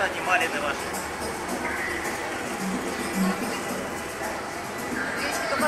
это анималины ваши. Речка-то